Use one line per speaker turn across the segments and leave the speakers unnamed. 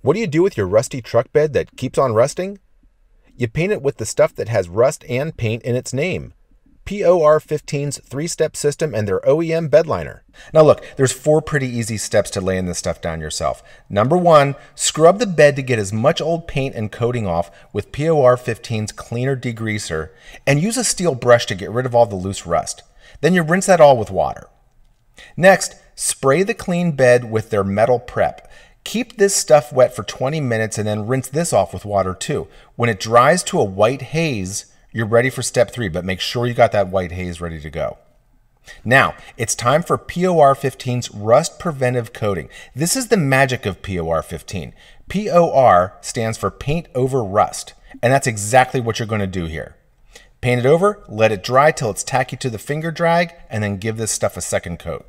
What do you do with your rusty truck bed that keeps on rusting? You paint it with the stuff that has rust and paint in its name. POR15's three-step system and their OEM bedliner. Now look, there's four pretty easy steps to laying this stuff down yourself. Number one, scrub the bed to get as much old paint and coating off with POR15's cleaner degreaser and use a steel brush to get rid of all the loose rust. Then you rinse that all with water. Next, spray the clean bed with their metal prep. Keep this stuff wet for 20 minutes and then rinse this off with water too. When it dries to a white haze, you're ready for step three, but make sure you got that white haze ready to go. Now, it's time for POR 15's rust preventive coating. This is the magic of POR 15. POR stands for paint over rust, and that's exactly what you're going to do here. Paint it over, let it dry till it's tacky to the finger drag, and then give this stuff a second coat.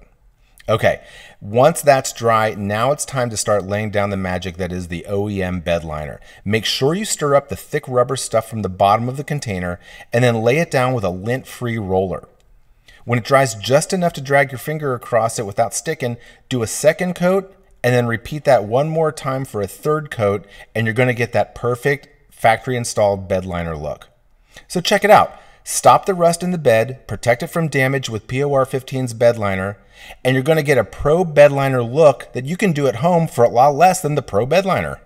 Okay, once that's dry, now it's time to start laying down the magic that is the OEM bed liner. Make sure you stir up the thick rubber stuff from the bottom of the container and then lay it down with a lint-free roller. When it dries just enough to drag your finger across it without sticking, do a second coat and then repeat that one more time for a third coat and you're going to get that perfect factory installed bed liner look. So check it out. Stop the rust in the bed, protect it from damage with POR 15's bed liner, and you're going to get a pro bed liner look that you can do at home for a lot less than the pro bed liner.